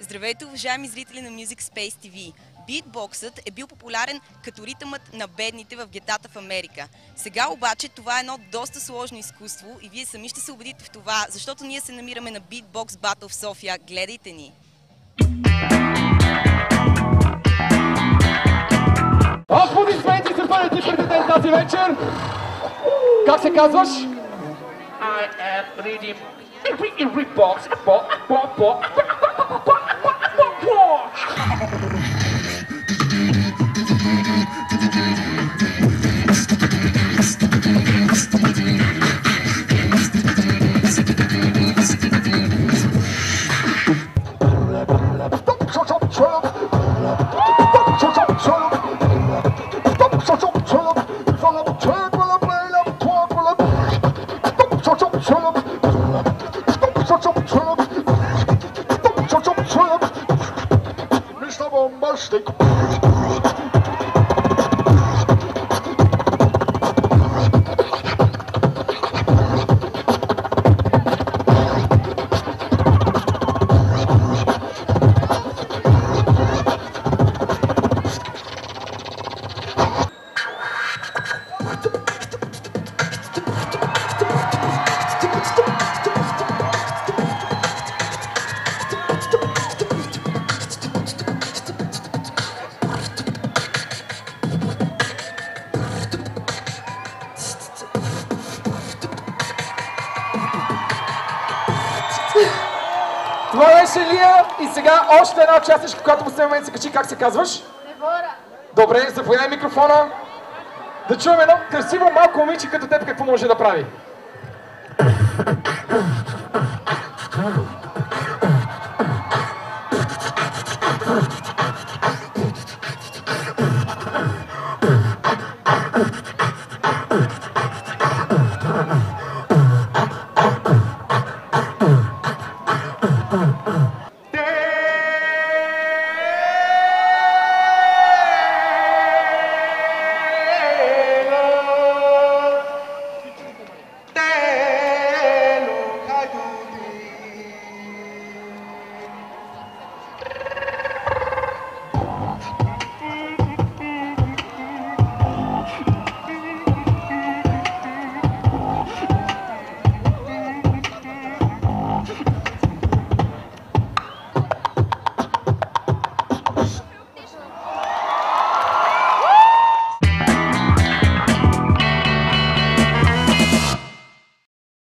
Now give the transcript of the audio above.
Здравейте, уважаеми зрители на Music Space TV! Битбоксът е бил популярен като ритъмът на бедните в гетата в Америка. Сега обаче това е едно доста сложно изкуство и вие сами ще се убедите в това, защото ние се намираме на Beatbox Battle в София. Гледайте ни! Аплодисменти за първият ти претендент тази вечер. Как се казваш? I am reading every every box, box, box, box, my stick. Това беше Лия и сега още една участничка, която по момент се качи. Как се казваш? Девора. Добре, заповядай микрофона. Да чуем едно красиво малко момиче като теб какво може да прави.